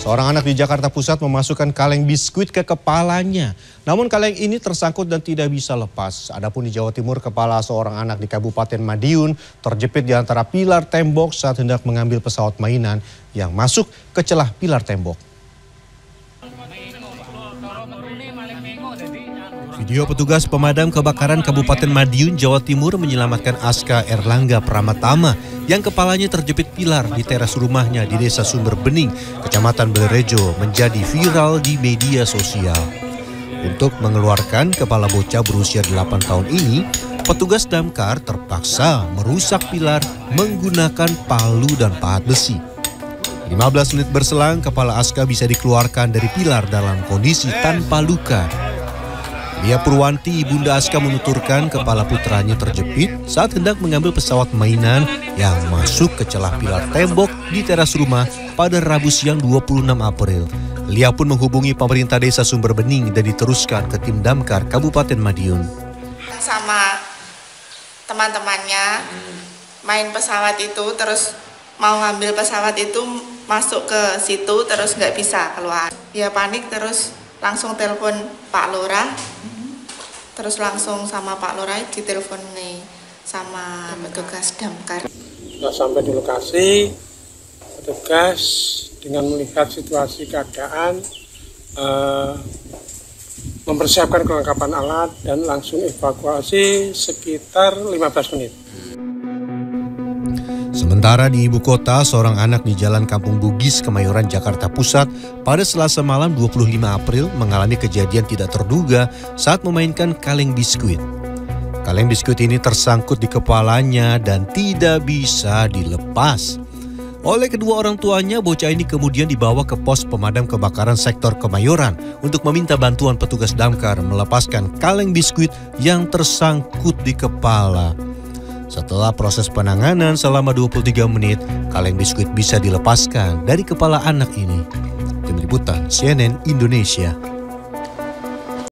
Seorang anak di Jakarta Pusat memasukkan kaleng biskuit ke kepalanya. Namun kaleng ini tersangkut dan tidak bisa lepas. Adapun di Jawa Timur, kepala seorang anak di Kabupaten Madiun terjepit di antara pilar tembok saat hendak mengambil pesawat mainan yang masuk ke celah pilar tembok. Video petugas pemadam kebakaran Kabupaten Madiun, Jawa Timur menyelamatkan Aska Erlangga Pramatama yang kepalanya terjepit pilar di teras rumahnya di Desa Sumber Bening, Kecamatan Belerejo menjadi viral di media sosial. Untuk mengeluarkan kepala bocah berusia 8 tahun ini, petugas damkar terpaksa merusak pilar menggunakan palu dan pahat besi. 15 menit berselang, kepala Aska bisa dikeluarkan dari pilar dalam kondisi tanpa luka. Lia Purwanti, Ibunda Aska menuturkan kepala putranya terjepit saat hendak mengambil pesawat mainan yang masuk ke celah pilar tembok di teras rumah pada Rabu siang 26 April. Lia pun menghubungi pemerintah desa Sumber Bening dan diteruskan ke tim damkar Kabupaten Madiun. Sama teman-temannya main pesawat itu terus mau ngambil pesawat itu masuk ke situ terus nggak bisa keluar. Ya panik terus langsung telepon Pak Lurah terus langsung sama Pak Lurah ditelepon nih sama petugas damkar. Sudah sampai di lokasi, petugas dengan melihat situasi keadaan eh, mempersiapkan kelengkapan alat dan langsung evakuasi sekitar 15 menit. Sementara di ibu kota, seorang anak di Jalan Kampung Bugis, Kemayoran, Jakarta Pusat pada Selasa malam 25 April mengalami kejadian tidak terduga saat memainkan kaleng biskuit. Kaleng biskuit ini tersangkut di kepalanya dan tidak bisa dilepas. Oleh kedua orang tuanya, bocah ini kemudian dibawa ke pos pemadam kebakaran sektor Kemayoran untuk meminta bantuan petugas damkar melepaskan kaleng biskuit yang tersangkut di kepala. Setelah proses penanganan selama 23 menit, kaleng biskuit bisa dilepaskan dari kepala anak ini. Tim Liputan CNN Indonesia.